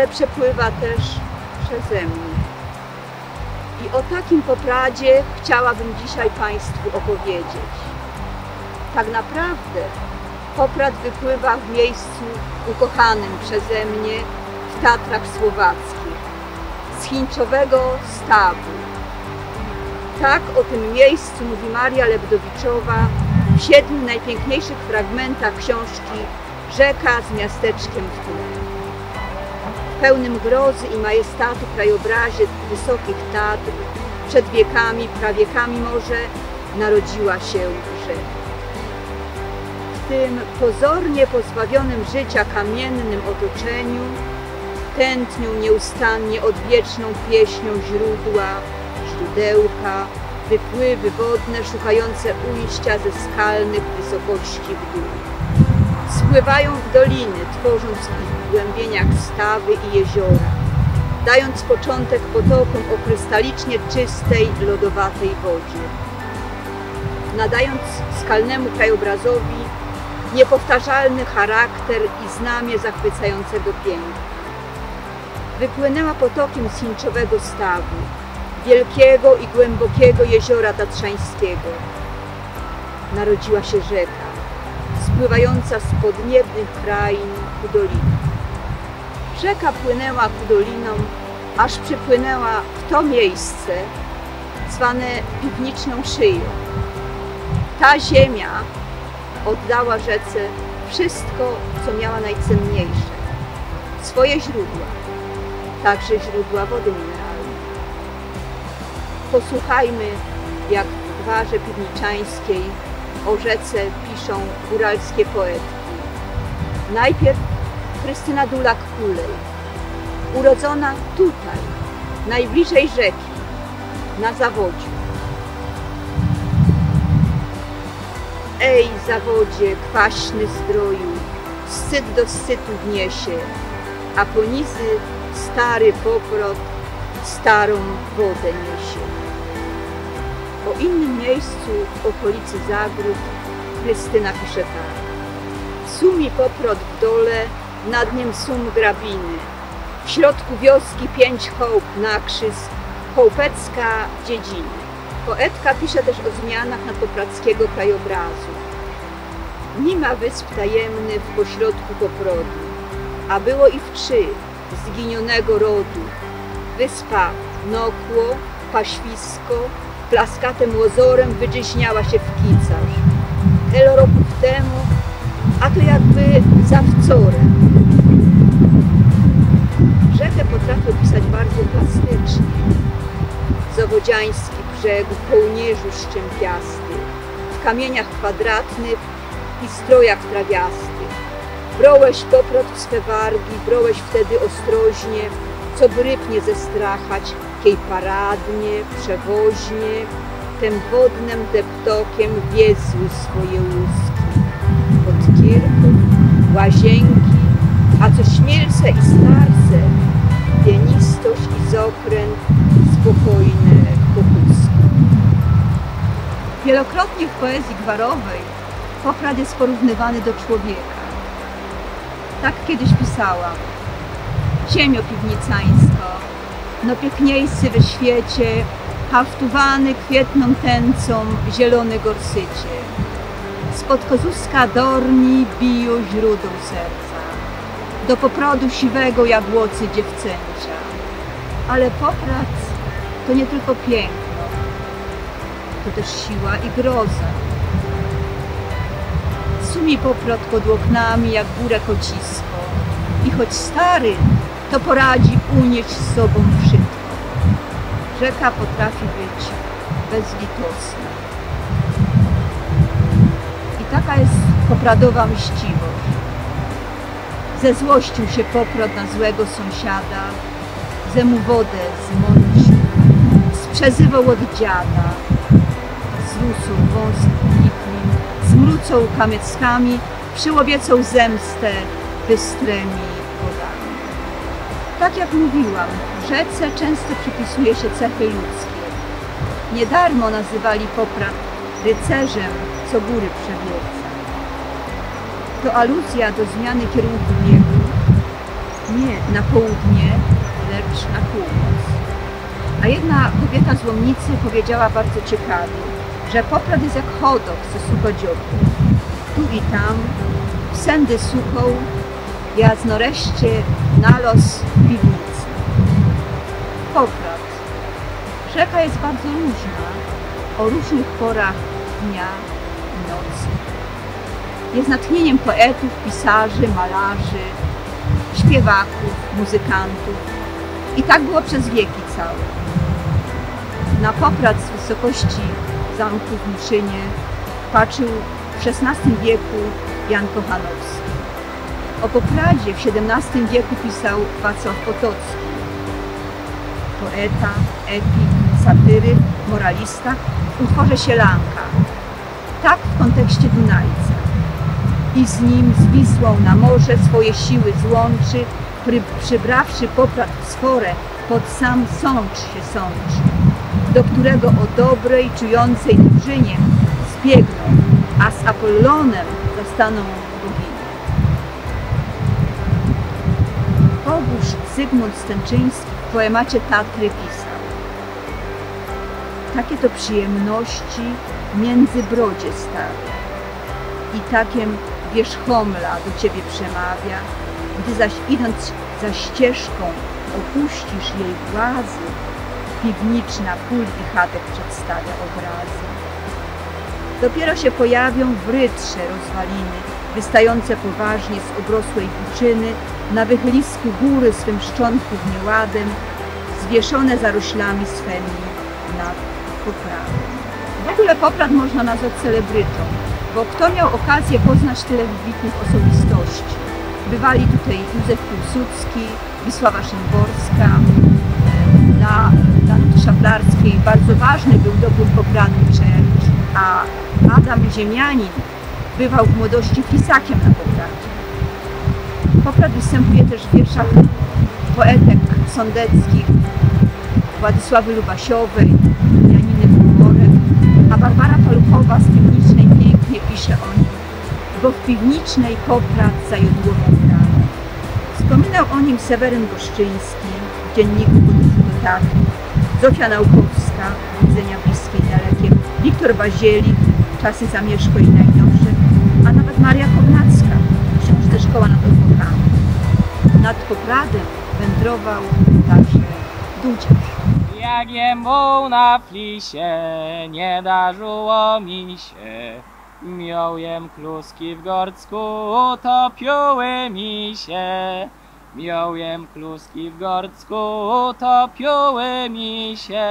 ale przepływa też przeze mnie. I o takim Popradzie chciałabym dzisiaj Państwu opowiedzieć. Tak naprawdę Poprad wypływa w miejscu ukochanym przeze mnie w Tatrach Słowackich, z Chińczowego Stawu. Tak o tym miejscu mówi Maria Lebdowiczowa w siedmiu najpiękniejszych fragmentach książki Rzeka z miasteczkiem w. Pełnym grozy i majestatu krajobrazie wysokich Tatr, przed wiekami, prawiekami może, narodziła się rzeka. W tym pozornie pozbawionym życia kamiennym otoczeniu tętnią nieustannie odwieczną pieśnią źródła, źródełka, wypływy wodne szukające ujścia ze skalnych wysokości w dół. Spływają w doliny, tworząc w ich głębieniach stawy i jeziora, dając początek potokom o krystalicznie czystej, lodowatej wodzie. Nadając skalnemu krajobrazowi niepowtarzalny charakter i znamie zachwycającego piękna. Wypłynęła potokiem z Stawu, wielkiego i głębokiego jeziora Tatrzańskiego. Narodziła się rzeka, spływająca z podniebnych krain ku dolinom. Rzeka płynęła ku dolinom, aż przypłynęła w to miejsce zwane piwniczną szyją. Ta ziemia oddała rzece wszystko, co miała najcenniejsze. Swoje źródła, także źródła wody mineralnej. Posłuchajmy, jak w gwarze piwniczańskiej o rzece piszą góralskie poetki. Najpierw Krystyna Dulak-Kulej, urodzona tutaj, najbliżej rzeki, na zawodziu. Ej, zawodzie, kwaśny zdroju, syt do sytu wniesie, a ponizy stary poprot starą wodę niesie. O innym miejscu w okolicy Zagród Krystyna pisze tak. Sumi poprot w dole, nad nim sum grabiny. W środku wioski pięć chołb na krzyż, chołpecka dziedziny. Poetka pisze też o zmianach nadpopradzkiego krajobrazu. Nie ma wysp tajemnych w pośrodku poprodu, a było ich trzy, zginionego rodu. Wyspa Nokło, Paświsko, plaskatym łozorem wydzieśniała się w kicarz. Tyle roków temu, a to jakby za wcorem. Rzekę potrafię pisać bardzo plastycznie. Zawodziański brzeg w kołnierzu szczępiasty, w kamieniach kwadratnych i strojach trawiastych. Brołeś poprot swe wargi, brołeś wtedy ostrożnie, co by zestrachać, kiej paradnie, przewoźnie, tem wodnym deptokiem wiezły swoje łuski. Od kirków, łazienki, a co śmielce i starce, pienistość i zokręt, spokojne pokuski. Wielokrotnie w poezji gwarowej Poprad jest porównywany do człowieka. Tak kiedyś pisałam. Ziemio piwnicańsko, no piękniejszy we świecie, haftowany kwietną tęcą zielony gorsycie. Spod kozuska dorni biją źródeł serca, do poprodu siwego jabłocy dziewczęcia. Ale poprad to nie tylko piękno, to też siła i groza. Sumi poprot pod oknami jak górę kocisko i choć stary, to poradzi unieść z sobą. Rzeka potrafi być bezlitosna. I taka jest popradowa mściwość. Zezłościł się poprot na złego sąsiada, zemu wodę zmącił, sprzezywał od dziada, zrósł wąskimi, zmrucą kamieckami, przyłowiecą zemstę bystrymi wodami. Tak jak mówiłam, rzece często przypisuje się cechy ludzkie. Nie darmo nazywali poprat rycerzem, co góry przewiedza. to aluzja do zmiany kierunku biegu nie na południe, lecz na północ. A jedna kobieta z Łomnicy powiedziała bardzo ciekawie, że Poprad jest jak chodok ze suchodziobu. Tu i tam, sędy suchą, jaznoreście na los piwnicy. Poprad. Rzeka jest bardzo różna, o różnych porach dnia i nocy. Jest natchnieniem poetów, pisarzy, malarzy, śpiewaków, muzykantów. I tak było przez wieki całe. Na Poprad z wysokości zamku w Muszynie patrzył w XVI wieku Jan Kochanowski. O Popradzie w XVII wieku pisał Wacław Potocki. Poeta, epik, satyryk, moralista w utworze Sielanka. Tak w kontekście Dunajca. I z nim, z Wisłą na morze swoje siły złączy, pry, przybrawszy Poprad w sforę, pod sam sącz się sączy, do którego o dobrej, czującej drużynie zbiegną, a z Apollonem zastaną Zygmunt Stęczyński w poemacie Tatry pisał Takie to przyjemności między brodzie stawia i takiem wierzchomla do ciebie przemawia, gdy zaś idąc za ścieżką opuścisz jej głazy, piwniczna pól i chatek przedstawia obrazy. Dopiero się pojawią w rozwaliny, wystające poważnie z obrosłej buczyny, na wychylisku góry swym szczątków nieładem, zwieszone zaroślami swemi nad poprawem. W ogóle Poprad można nazwać celebrytą, bo kto miał okazję poznać tyle wybitnych osobistości? Bywali tutaj Józef Piłsudski, Wisława Szymborska, na, na Nuty Szaflarskiej bardzo ważny był dobór pobrany Church, a Adam Ziemianin bywał w młodości pisakiem na Popradzie. Poprad występuje też w wierszach poetek sądeckich Władysławy Lubasiowej, Janiny Bumorek, a Barbara Paluchowa z Piwnicznej pięknie pisze o nim, bo w Piwnicznej Poprad zajodłową bramę. Wspominał o nim Seweryn Goszczyński w dzienniku Podróży Zofia Naukowska, Widzenia bliskie i dalekie, Wiktor Bazielik, Czasy zamieszko i a nawet Maria Kownacka książce Szkoła nad Odwokami. Nad Popradem wędrował także Dudziarz. Jak jem był na flisie, nie darzyło mi się. Miałem kluski w gorcku, utopiły mi się. Miałem kluski w gorcku, utopiły mi się.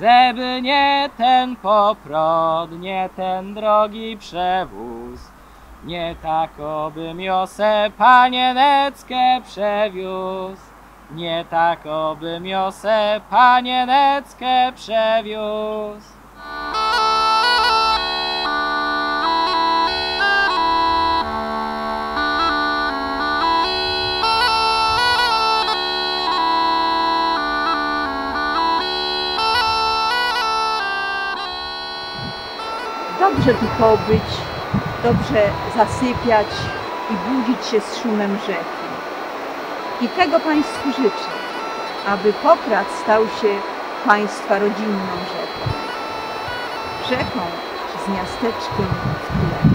Zeby nie ten poprod, nie ten drogi przewóz, nie takobym Jose panieneckę przewiózł. Nie takobym Jose panieneckę przewiózł. Dobrze tu pobyć, dobrze zasypiać i budzić się z szumem rzeki. I tego Państwu życzę, aby Pokrad stał się Państwa rodzinną rzeką. Rzeką z miasteczkiem w tle.